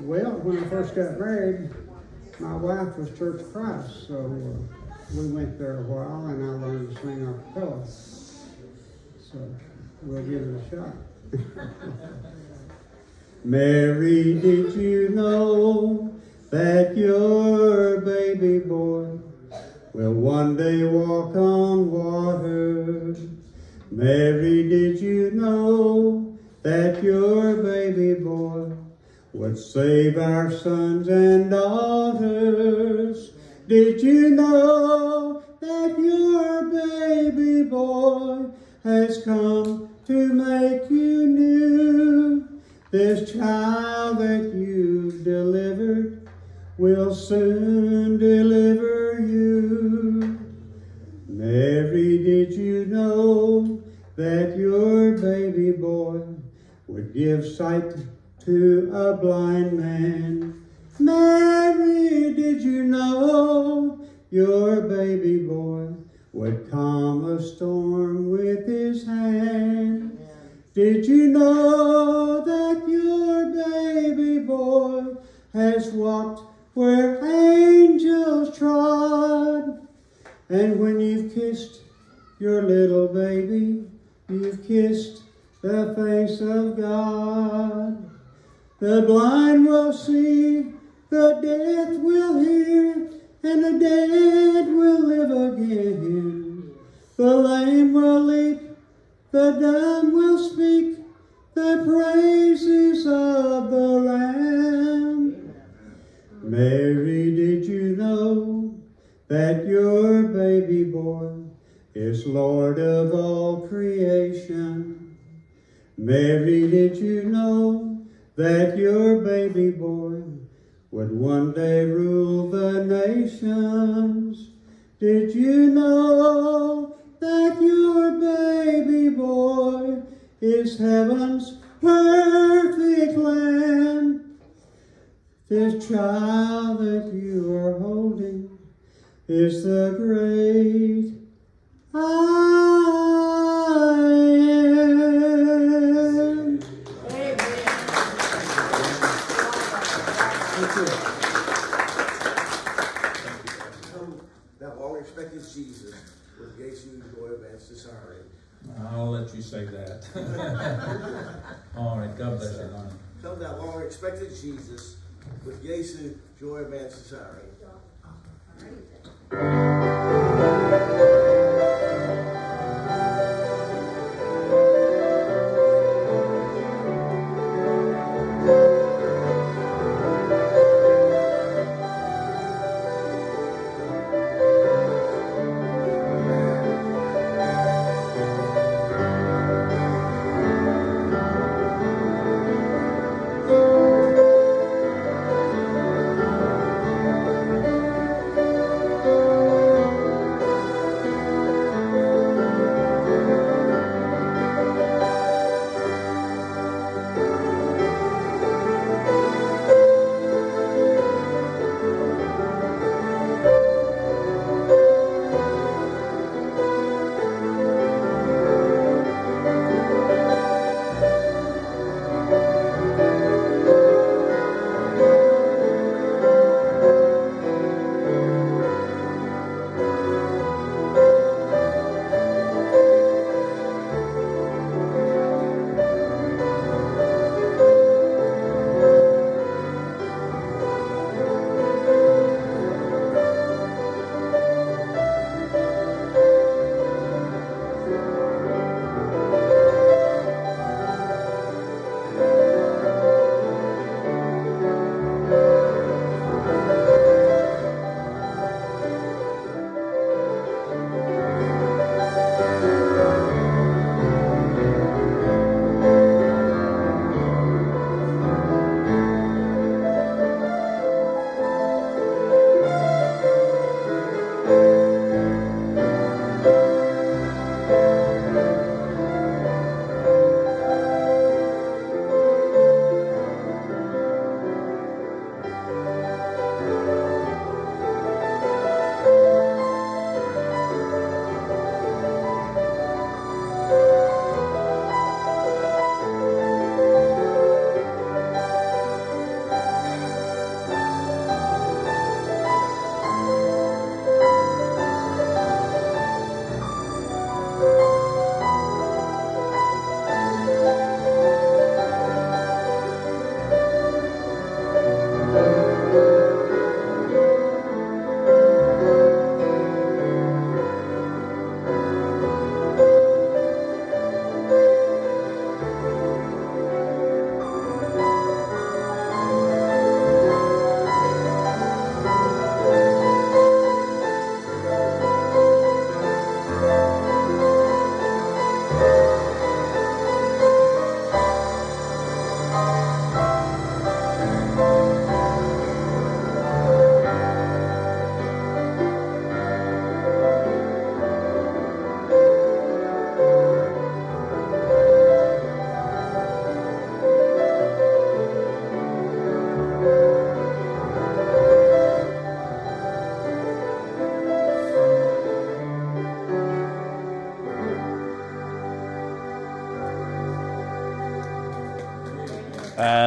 Well, when I first got married, my wife was Church of Christ, so uh, we went there a while, and I learned to sing a cappella. So we'll give it a shot. Mary, did you know that your baby boy will one day walk on water? Mary, did you know that your baby boy would save our sons and daughters? Did you know that your baby boy has come to make you new? This child that you've delivered will soon deliver you. Mary, did you know that your baby boy would give sight to a blind man? Mary, did you know your baby boy would calm a storm with his hand? Did you know that your baby boy has walked where angels trod? And when you've kissed your little baby, you've kissed the face of God. The blind will see, the deaf will hear, and the dead will live again. The lame will leap, the dumb will speak, the praises of the Lamb. Mary, did you know that your baby boy is Lord of all creation? Mary, did you know that your baby boy would one day rule the nations? Did you know that your baby boy is heaven's perfect lamb? This child that you are holding is the great I with Jason Joy of Ancestry. I'll let you say that. All right, God bless you, Lonnie. Come that long-expected Jesus with Jason Joy of Ancestry. Thank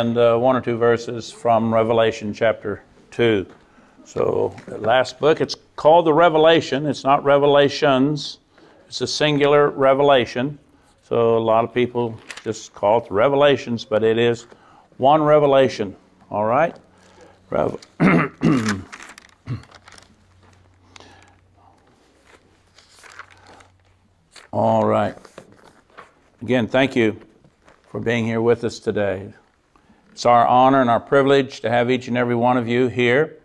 and uh, one or two verses from Revelation chapter 2. So, the last book, it's called the Revelation. It's not Revelations, it's a singular revelation. So, a lot of people just call it Revelations, but it is one revelation. All right? Rev- All right. Again, thank you for being here with us today. It's our honor and our privilege to have each and every one of you here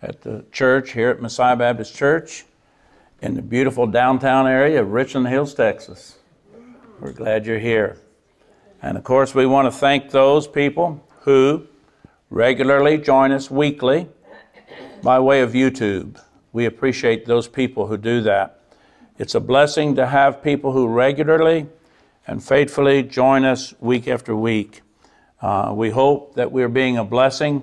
at the church, here at Messiah Baptist Church in the beautiful downtown area of Richland Hills, Texas. We're glad you're here. And of course, we want to thank those people who regularly join us weekly by way of YouTube. We appreciate those people who do that. It's a blessing to have people who regularly and faithfully join us week after week. Uh, we hope that we're being a blessing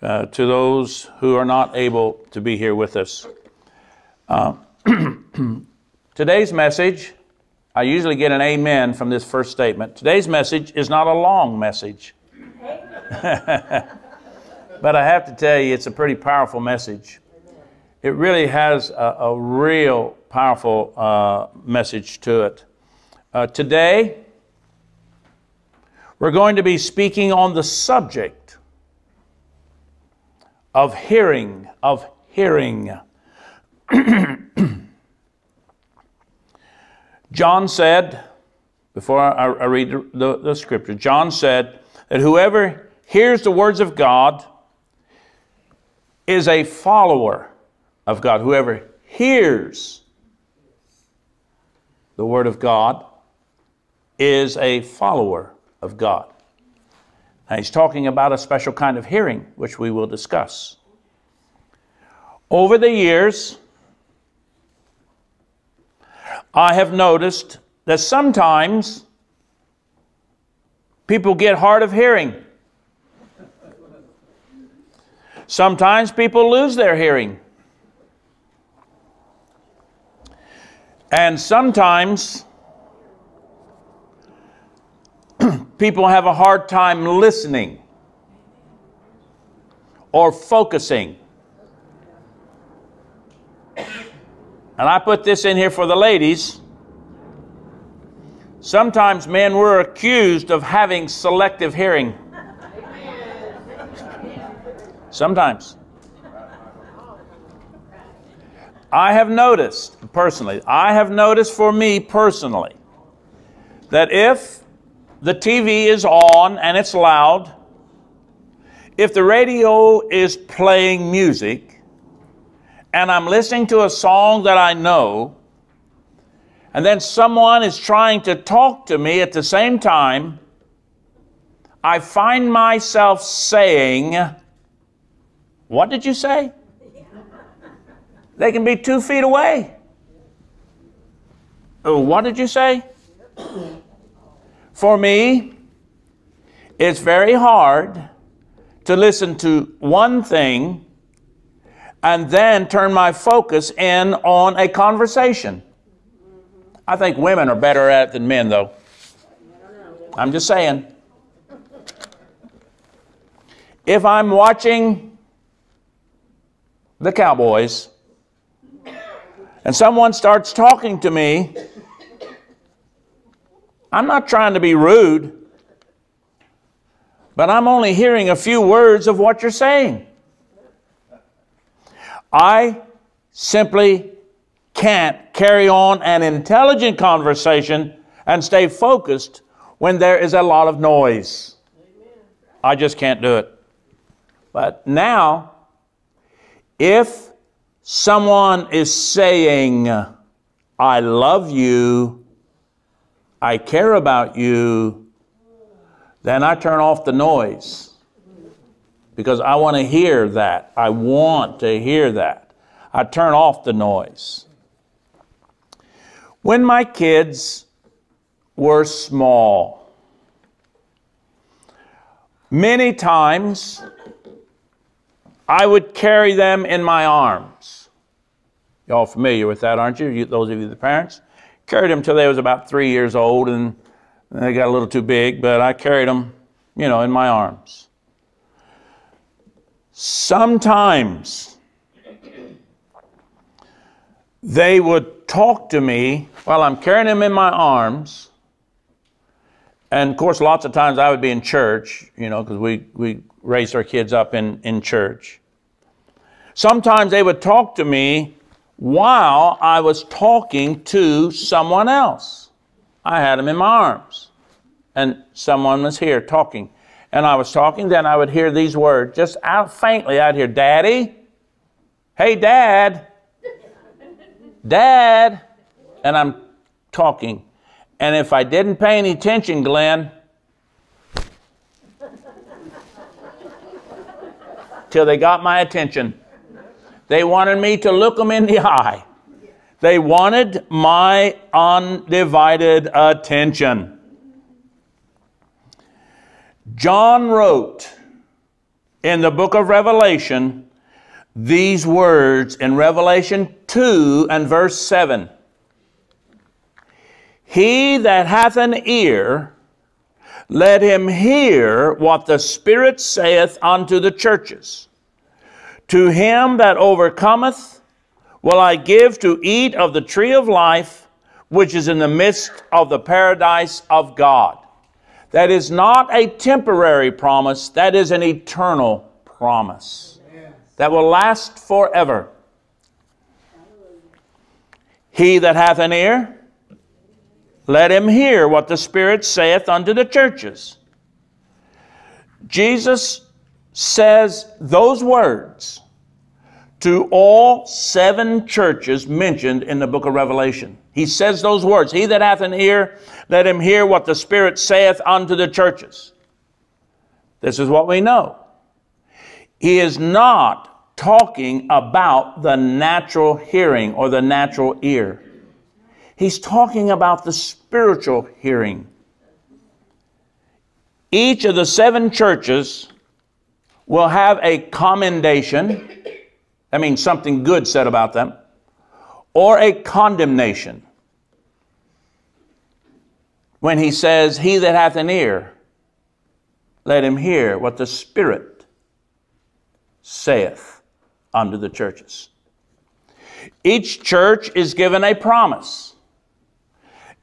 uh, to those who are not able to be here with us. Uh, today's message, I usually get an amen from this first statement. Today's message is not a long message. but I have to tell you, it's a pretty powerful message. It really has a, a real powerful uh, message to it. Uh, today, we're going to be speaking on the subject of hearing, of hearing. John said, before I, I read the, the, the scripture, John said that whoever hears the words of God is a follower of God. Whoever hears the word of God is a follower of God. Now, he's talking about a special kind of hearing, which we will discuss. Over the years, I have noticed that sometimes people get hard of hearing. Sometimes people lose their hearing. And sometimes people have a hard time listening or focusing. And I put this in here for the ladies. Sometimes men were accused of having selective hearing. Sometimes. I have noticed personally, I have noticed for me personally, that if the TV is on and it's loud, if the radio is playing music, and I'm listening to a song that I know, and then someone is trying to talk to me at the same time, I find myself saying, What did you say? They can be two feet away. Oh, what did you say? For me, it's very hard to listen to one thing and then turn my focus in on a conversation. I think women are better at it than men, though. I'm just saying. If I'm watching the Cowboys and someone starts talking to me, I'm not trying to be rude, but I'm only hearing a few words of what you're saying. I simply can't carry on an intelligent conversation and stay focused when there is a lot of noise. I just can't do it. But now, if someone is saying, I love you, I care about you, then I turn off the noise because I want to hear that. I want to hear that. I turn off the noise. When my kids were small, many times I would carry them in my arms. Y'all familiar with that, aren't you? you those of you the parents? Carried them till they was about three years old, and they got a little too big. But I carried them you know, in my arms. Sometimes they would talk to me while I'm carrying them in my arms. And of course, lots of times I would be in church, you know, because we, we raised our kids up in, in church. Sometimes they would talk to me while I was talking to someone else. I had him in my arms, and someone was here talking. And I was talking, then I would hear these words, just out faintly, I'd hear, Daddy, hey, Dad, Dad, and I'm talking. And if I didn't pay any attention, Glenn, till they got my attention, they wanted me to look them in the eye. They wanted my undivided attention. John wrote in the book of Revelation these words in Revelation 2 and verse 7 He that hath an ear, let him hear what the Spirit saith unto the churches. To him that overcometh will I give to eat of the tree of life, which is in the midst of the paradise of God. That is not a temporary promise, that is an eternal promise that will last forever. He that hath an ear, let him hear what the Spirit saith unto the churches. Jesus says those words to all seven churches mentioned in the book of Revelation. He says those words He that hath an ear, let him hear what the Spirit saith unto the churches. This is what we know. He is not talking about the natural hearing or the natural ear. He's talking about the spiritual hearing. Each of the seven churches will have a commendation, that means something good said about them, or a condemnation. When he says, He that hath an ear, let him hear what the Spirit saith unto the churches. Each church is given a promise.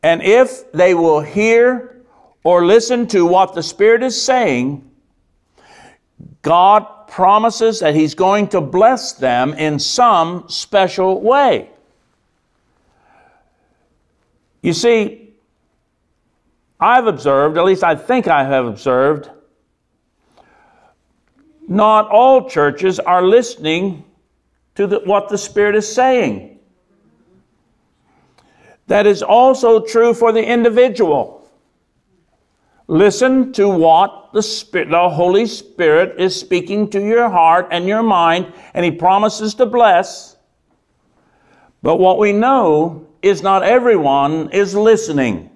And if they will hear or listen to what the Spirit is saying, God promises that He's going to bless them in some special way. You see, I've observed, at least I think I have observed, not all churches are listening to the, what the Spirit is saying. That is also true for the individual. Listen to what the Spirit, the Holy Spirit is speaking to your heart and your mind, and He promises to bless. But what we know is not everyone is listening.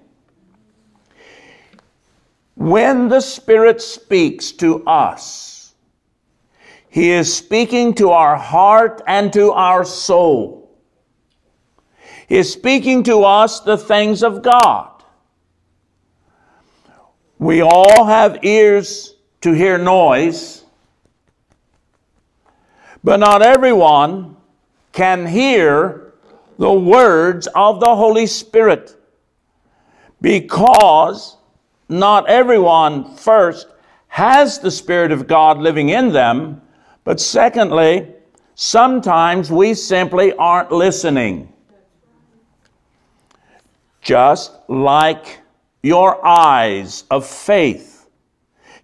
When the Spirit speaks to us, He is speaking to our heart and to our soul. He is speaking to us the things of God. We all have ears to hear noise, but not everyone can hear the words of the Holy Spirit because not everyone, first, has the Spirit of God living in them, but secondly, sometimes we simply aren't listening. Just like your eyes of faith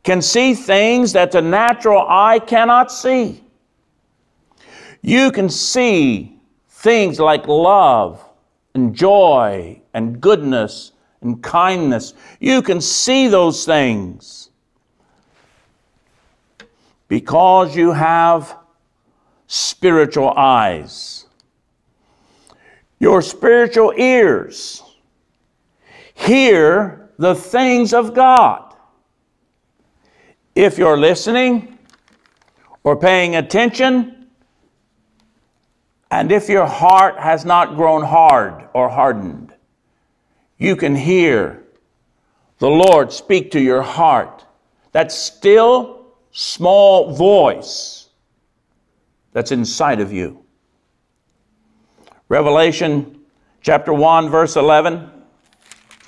can see things that the natural eye cannot see. You can see things like love and joy and goodness and kindness. You can see those things because you have spiritual eyes. Your spiritual ears hear the things of God. If you're listening or paying attention, and if your heart has not grown hard or hardened, you can hear the Lord speak to your heart that still small voice that's inside of you. Revelation chapter 1, verse 11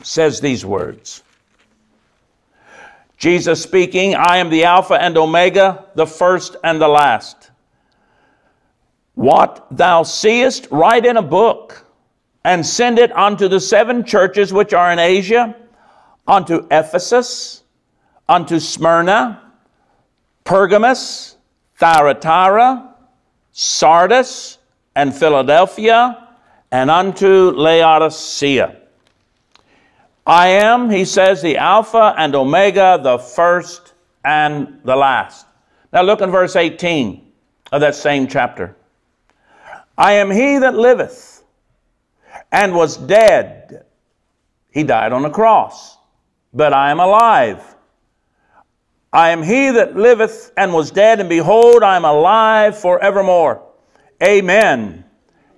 says these words Jesus speaking, I am the Alpha and Omega, the first and the last. What thou seest, write in a book and send it unto the seven churches which are in Asia, unto Ephesus, unto Smyrna, Pergamos, Thyatira, Sardis, and Philadelphia, and unto Laodicea. I am, he says, the Alpha and Omega, the first and the last. Now look in verse 18 of that same chapter. I am he that liveth and was dead. He died on the cross, but I am alive. I am he that liveth and was dead, and behold, I am alive forevermore. Amen.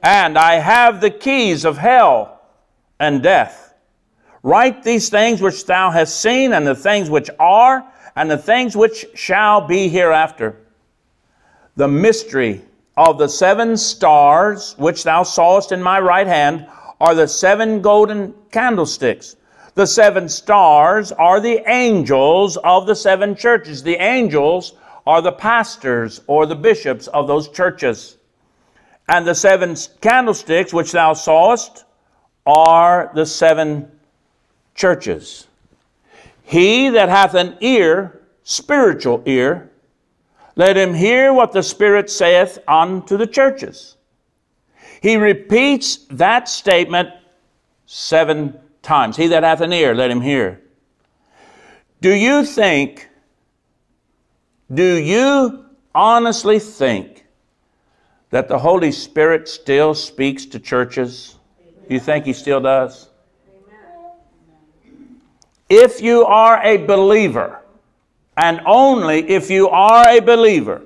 And I have the keys of hell and death. Write these things which thou hast seen, and the things which are, and the things which shall be hereafter. The mystery of the seven stars which thou sawest in my right hand are the seven golden candlesticks. The seven stars are the angels of the seven churches. The angels are the pastors or the bishops of those churches. And the seven candlesticks which thou sawest are the seven churches. He that hath an ear, spiritual ear, let him hear what the Spirit saith unto the churches. He repeats that statement seven times. He that hath an ear, let him hear. Do you think, do you honestly think that the Holy Spirit still speaks to churches? You think he still does? If you are a believer, and only if you are a believer,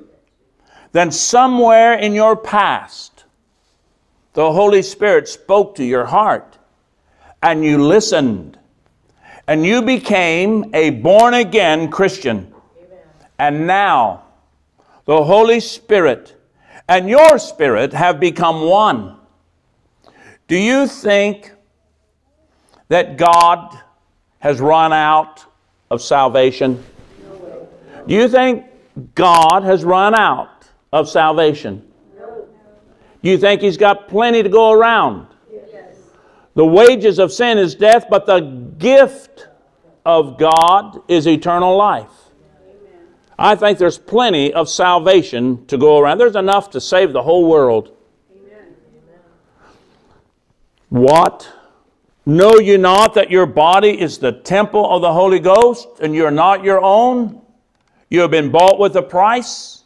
then somewhere in your past, the Holy Spirit spoke to your heart and you listened and you became a born again Christian. And now the Holy Spirit and your spirit have become one. Do you think that God has run out of salvation? Do you think God has run out of salvation? Do you think He's got plenty to go around? The wages of sin is death, but the gift of God is eternal life. I think there's plenty of salvation to go around. There's enough to save the whole world. What? Know you not that your body is the temple of the Holy Ghost and you're not your own? You have been bought with a price.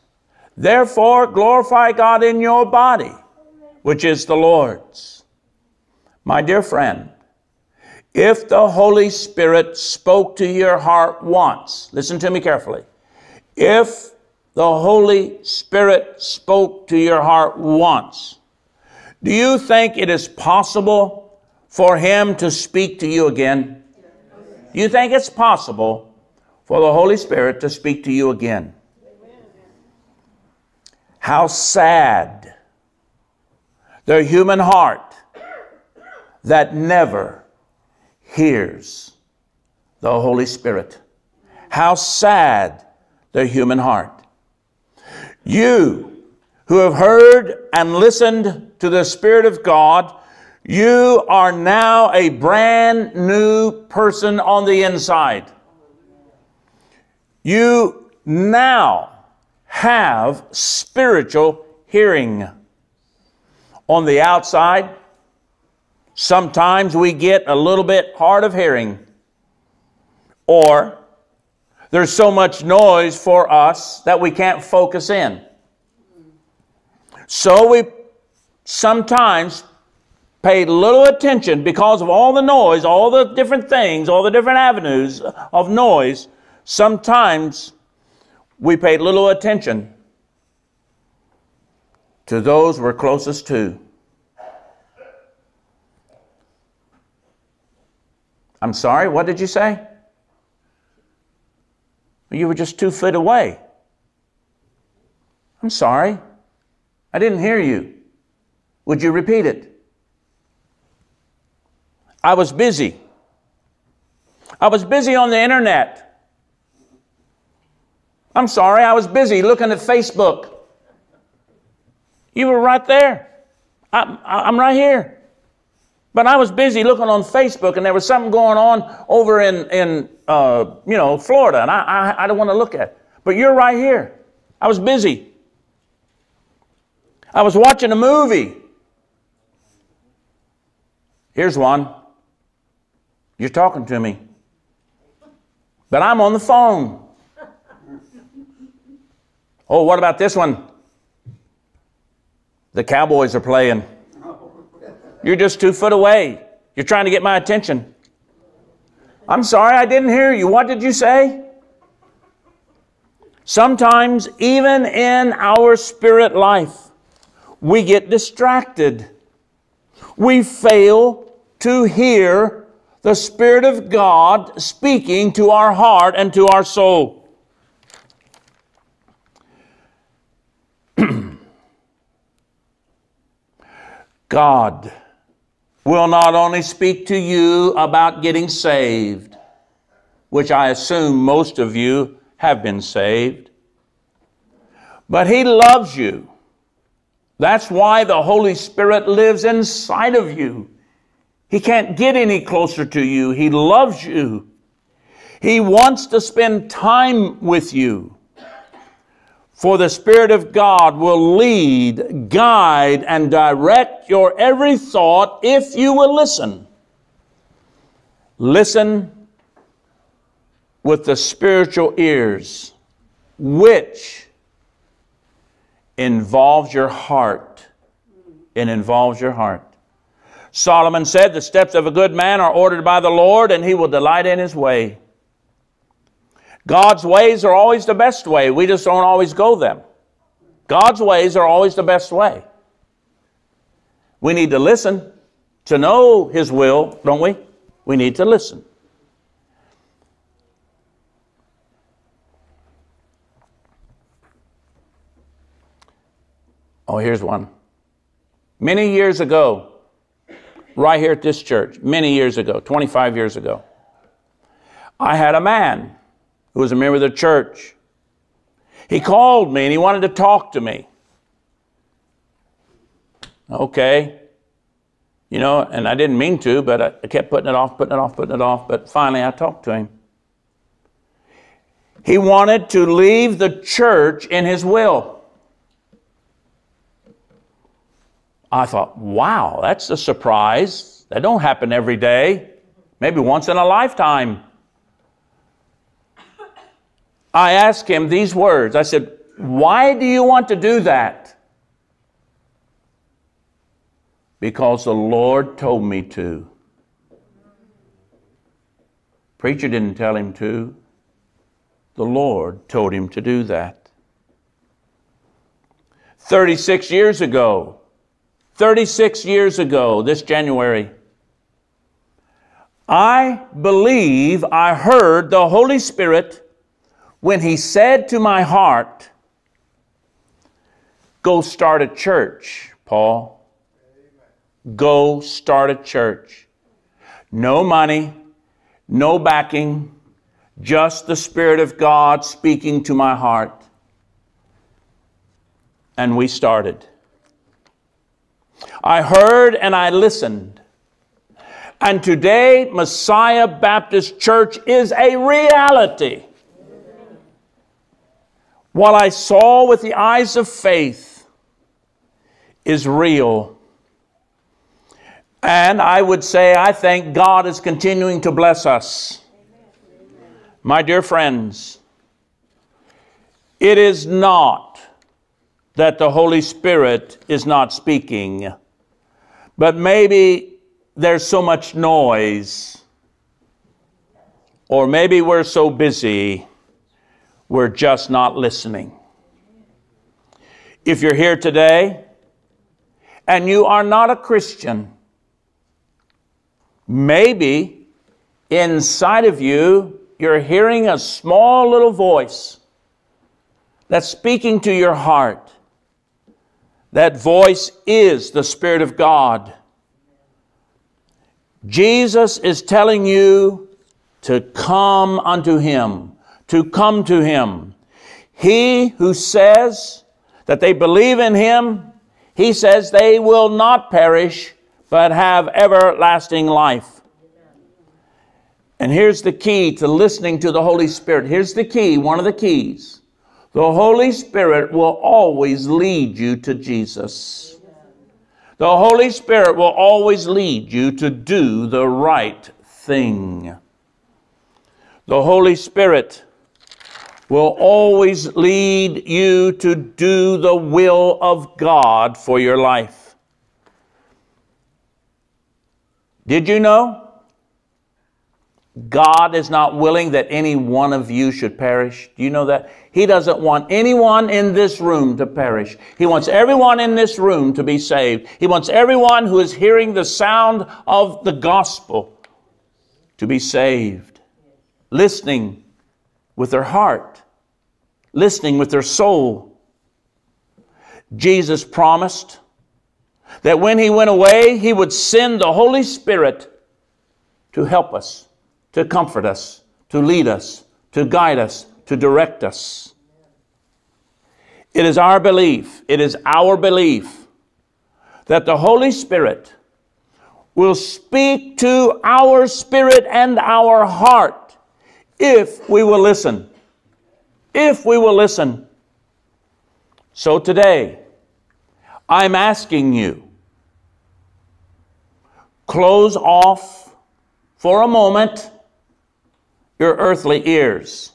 Therefore, glorify God in your body, which is the Lord's. My dear friend, if the Holy Spirit spoke to your heart once, listen to me carefully. If the Holy Spirit spoke to your heart once, do you think it is possible for Him to speak to you again? Do you think it's possible for the Holy Spirit to speak to you again. How sad the human heart that never hears the Holy Spirit. How sad the human heart. You who have heard and listened to the Spirit of God, you are now a brand new person on the inside. You now have spiritual hearing. On the outside, sometimes we get a little bit hard of hearing, or there's so much noise for us that we can't focus in. So we sometimes pay little attention because of all the noise, all the different things, all the different avenues of noise Sometimes we paid little attention to those we're closest to. I'm sorry, what did you say? You were just two feet away. I'm sorry. I didn't hear you. Would you repeat it? I was busy. I was busy on the internet. I'm sorry, I was busy looking at Facebook. You were right there. I'm, I'm right here. But I was busy looking on Facebook, and there was something going on over in, in uh, you know, Florida, and I, I, I don't want to look at it. But you're right here. I was busy. I was watching a movie. Here's one. You're talking to me. But I'm on the phone. Oh, what about this one? The Cowboys are playing. You're just two foot away. You're trying to get my attention. I'm sorry, I didn't hear you. What did you say? Sometimes, even in our spirit life, we get distracted. We fail to hear the Spirit of God speaking to our heart and to our soul. God will not only speak to you about getting saved, which I assume most of you have been saved, but He loves you. That's why the Holy Spirit lives inside of you. He can't get any closer to you. He loves you. He wants to spend time with you. For the Spirit of God will lead, guide, and direct your every thought if you will listen. Listen with the spiritual ears, which involves your heart. It involves your heart. Solomon said, The steps of a good man are ordered by the Lord, and he will delight in his way. God's ways are always the best way. We just don't always go them. God's ways are always the best way. We need to listen to know His will, don't we? We need to listen. Oh, here's one. Many years ago, right here at this church, many years ago, 25 years ago, I had a man who was a member of the church. He called me and he wanted to talk to me. Okay. You know, and I didn't mean to, but I kept putting it off, putting it off, putting it off. But finally, I talked to him. He wanted to leave the church in his will. I thought, wow, that's a surprise. That don't happen every day. Maybe once in a lifetime. I asked him these words. I said, Why do you want to do that? Because the Lord told me to. Preacher didn't tell him to. The Lord told him to do that. 36 years ago, 36 years ago, this January, I believe I heard the Holy Spirit when he said to my heart, Go start a church, Paul. Go start a church. No money, no backing, just the Spirit of God speaking to my heart. And we started. I heard and I listened. And today, Messiah Baptist Church is a reality. What I saw with the eyes of faith is real. And I would say, I think God is continuing to bless us. My dear friends, it is not that the Holy Spirit is not speaking, but maybe there's so much noise, or maybe we're so busy we're just not listening. If you're here today and you are not a Christian, maybe inside of you you're hearing a small little voice that's speaking to your heart, that voice is the Spirit of God. Jesus is telling you to come unto Him, to come to Him. He who says that they believe in Him, He says they will not perish, but have everlasting life. And here's the key to listening to the Holy Spirit. Here's the key, one of the keys. The Holy Spirit will always lead you to Jesus. The Holy Spirit will always lead you to do the right thing. The Holy Spirit will always lead you to do the will of God for your life. Did you know? God is not willing that any one of you should perish. Do you know that? He doesn't want anyone in this room to perish. He wants everyone in this room to be saved. He wants everyone who is hearing the sound of the gospel to be saved. Listening with their heart, listening with their soul. Jesus promised that when he went away, he would send the Holy Spirit to help us to comfort us, to lead us, to guide us, to direct us. It is our belief, it is our belief that the Holy Spirit will speak to our spirit and our heart if we will listen. If we will listen. So today, I'm asking you, close off for a moment your earthly ears.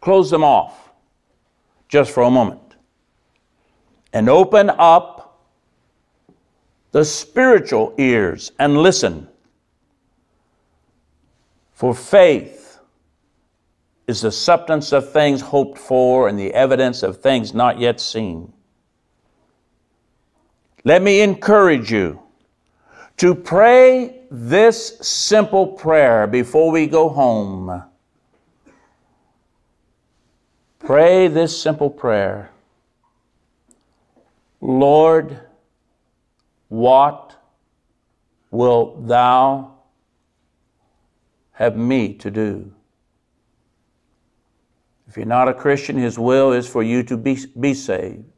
Close them off just for a moment. And open up the spiritual ears and listen. For faith is the substance of things hoped for and the evidence of things not yet seen. Let me encourage you to pray this simple prayer before we go home. Pray this simple prayer Lord, what wilt thou have me to do? If you're not a Christian, His will is for you to be, be saved.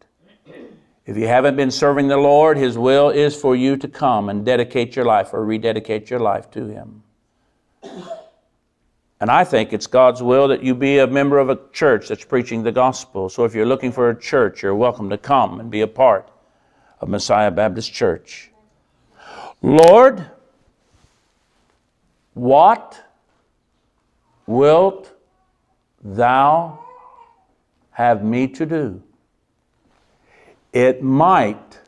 If you haven't been serving the Lord, His will is for you to come and dedicate your life or rededicate your life to Him. And I think it's God's will that you be a member of a church that's preaching the gospel. So if you're looking for a church, you're welcome to come and be a part of Messiah Baptist Church. Lord, what wilt thou have me to do? It might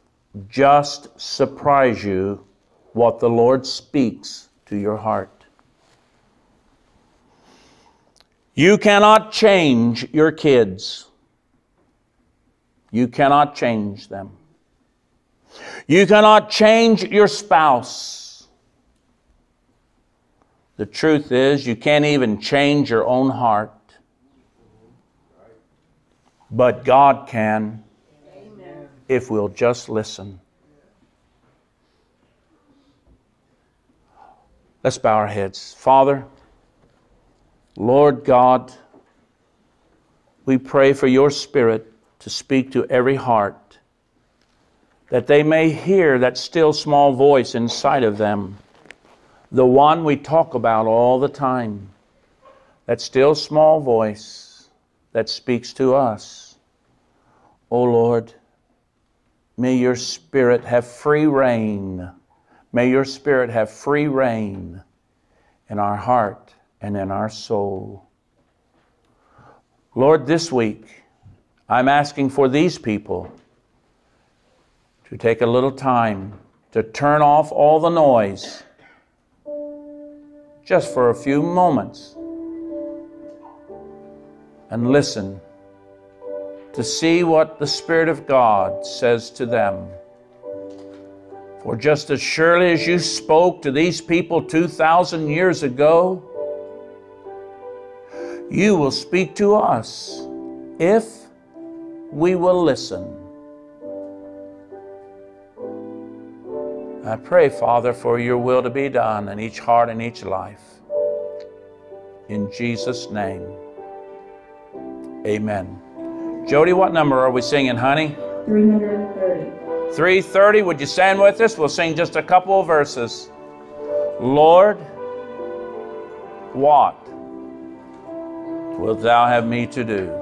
just surprise you what the Lord speaks to your heart. You cannot change your kids. You cannot change them. You cannot change your spouse. The truth is, you can't even change your own heart. But God can if we'll just listen. Let's bow our heads. Father, Lord God, we pray for your Spirit to speak to every heart, that they may hear that still small voice inside of them, the one we talk about all the time, that still small voice that speaks to us. Oh Lord, May your spirit have free reign. May your spirit have free reign in our heart and in our soul. Lord, this week, I'm asking for these people to take a little time to turn off all the noise just for a few moments and listen to see what the Spirit of God says to them. For just as surely as you spoke to these people 2,000 years ago, you will speak to us if we will listen. I pray, Father, for your will to be done in each heart and each life. In Jesus' name, amen. Jody, what number are we singing, honey? 330. 330. Would you stand with us? We'll sing just a couple of verses. Lord, what wilt thou have me to do?